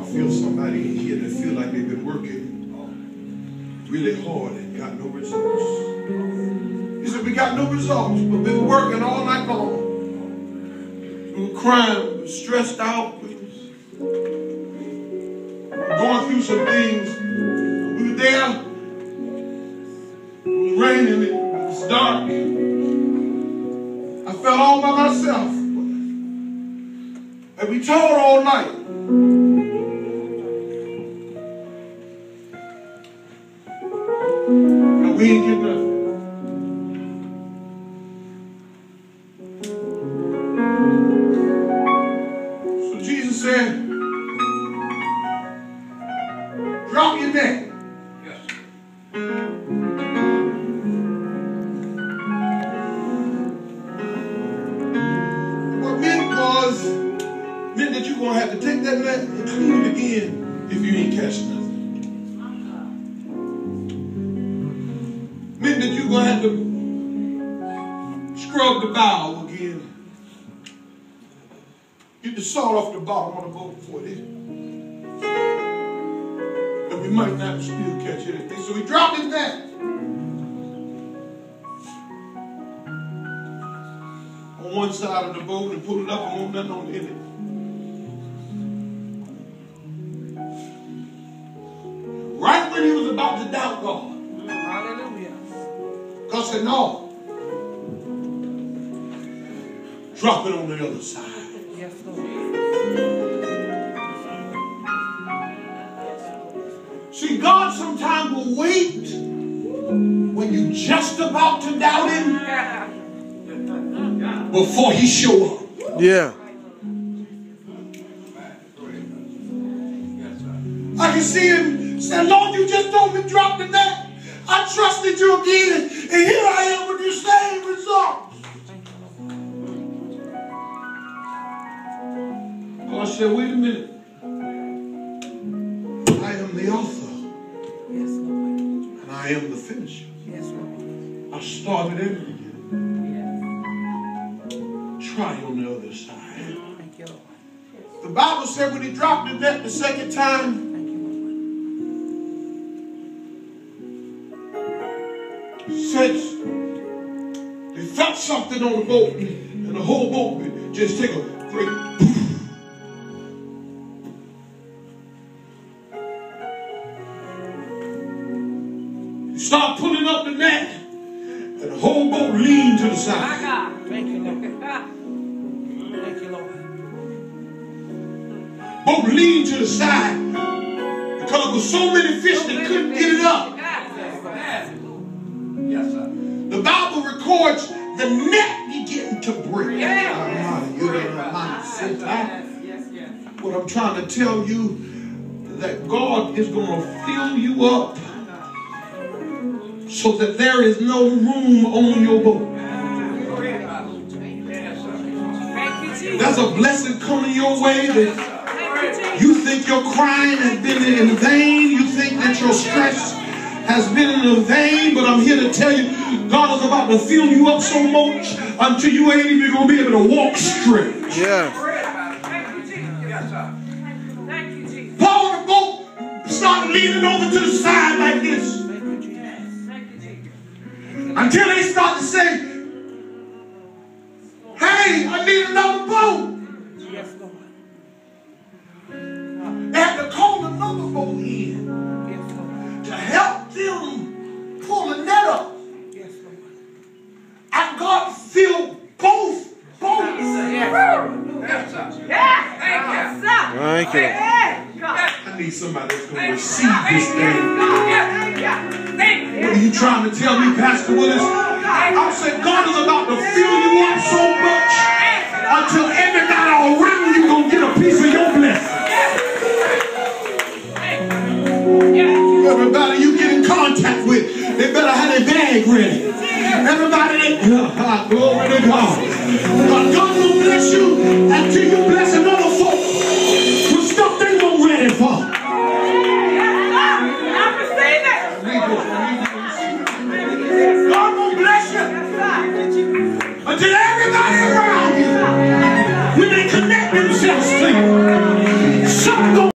I feel somebody in here that feel like they've been working really hard and got no results. He said, we got no results, but been working all night long. We were crying, we were stressed out, we were going through some things. We were there. It was raining, it was dark. I felt all by myself. And we told all night. Drop your net. What meant was, meant that you're going to have to take that net and clean it again if you ain't catch nothing. Meant that you're going to have to scrub the bow again. Get the salt off the bottom of the boat before it is. We might not still catch anything. So he dropped his net. on one side of the boat and pull it up and won't nothing on in it. Right when he was about to doubt God, Hallelujah. God said, No. Drop it on the other side. Wait when you just about to doubt him before he show up. Yeah. I can see him say, Lord, you just told me drop the net. I trusted you again, and here I am with the same results. God said, wait a minute. The finisher. Yes, Lord. I started everything. Yes. Try on the other side. Thank you, Lord. The Bible said when he dropped the net the second time, you, they felt something on the boat, and the whole boat just take a great start pulling up the net, and the whole boat leaned to the My side. God. Thank you, Lord. Thank you, Lord. Boat leaned to the side because there was so many fish they couldn't get it up. Yes, sir. The Bible records the net began to break. Yeah. Ah. What I'm trying to tell you that God is going to fill you up so that there is no room on your boat. Thank you, Jesus. There's a blessing coming your way that you, think your crying has been in vain. You think that your stress has been in vain. But I'm here to tell you, God is about to fill you up so much until you ain't even going to be able to walk straight. Yeah. Thank you, Jesus. Thank you, Jesus. Paul the boat started leaning over to the side like this. Until they start to say, hey, I need another boat. Yes, Lord. They had to call another boat in Yes, Lord. to help them pull the net up. Yes, Lord. And God filled both boats. Yes, Lord. Yeah. Thank you, sir. Thank you. I need somebody that's going to receive this thing. Are you trying to tell me, Pastor Willis? I said, God is about to fill you up so much until everybody around you going to get a piece of your blessing. Everybody you get in contact with, they better have their bag ready. Everybody, that, glory to God. God, will bless you